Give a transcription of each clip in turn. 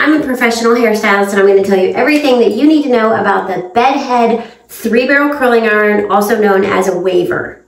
I'm a professional hairstylist and I'm gonna tell you everything that you need to know about the Bedhead three barrel curling iron, also known as a waver.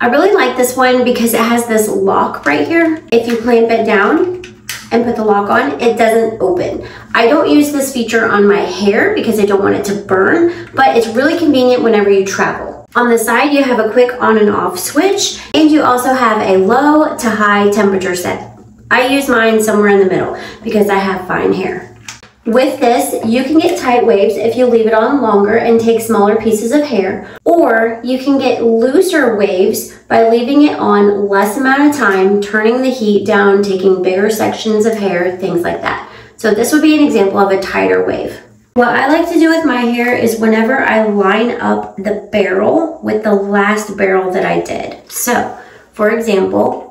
I really like this one because it has this lock right here. If you clamp it down and put the lock on, it doesn't open. I don't use this feature on my hair because I don't want it to burn, but it's really convenient whenever you travel. On the side, you have a quick on and off switch, and you also have a low to high temperature set. I use mine somewhere in the middle because I have fine hair. With this, you can get tight waves if you leave it on longer and take smaller pieces of hair, or you can get looser waves by leaving it on less amount of time, turning the heat down, taking bigger sections of hair, things like that. So this would be an example of a tighter wave. What I like to do with my hair is whenever I line up the barrel with the last barrel that I did. So, for example,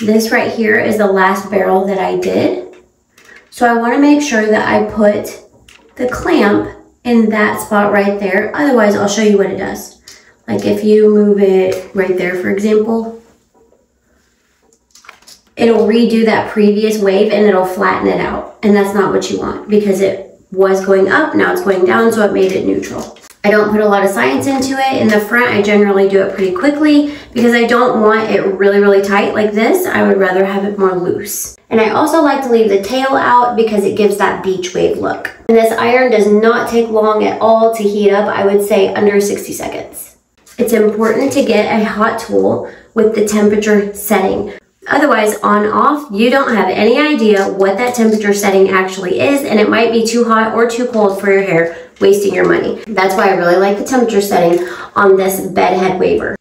this right here is the last barrel that I did. So I wanna make sure that I put the clamp in that spot right there. Otherwise, I'll show you what it does. Like if you move it right there, for example, it'll redo that previous wave and it'll flatten it out. And that's not what you want because it was going up, now it's going down, so it made it neutral. I don't put a lot of science into it. In the front, I generally do it pretty quickly because I don't want it really, really tight like this. I would rather have it more loose. And I also like to leave the tail out because it gives that beach wave look. And this iron does not take long at all to heat up. I would say under 60 seconds. It's important to get a hot tool with the temperature setting. Otherwise, on off, you don't have any idea what that temperature setting actually is, and it might be too hot or too cold for your hair wasting your money. That's why I really like the temperature setting on this bed head waver.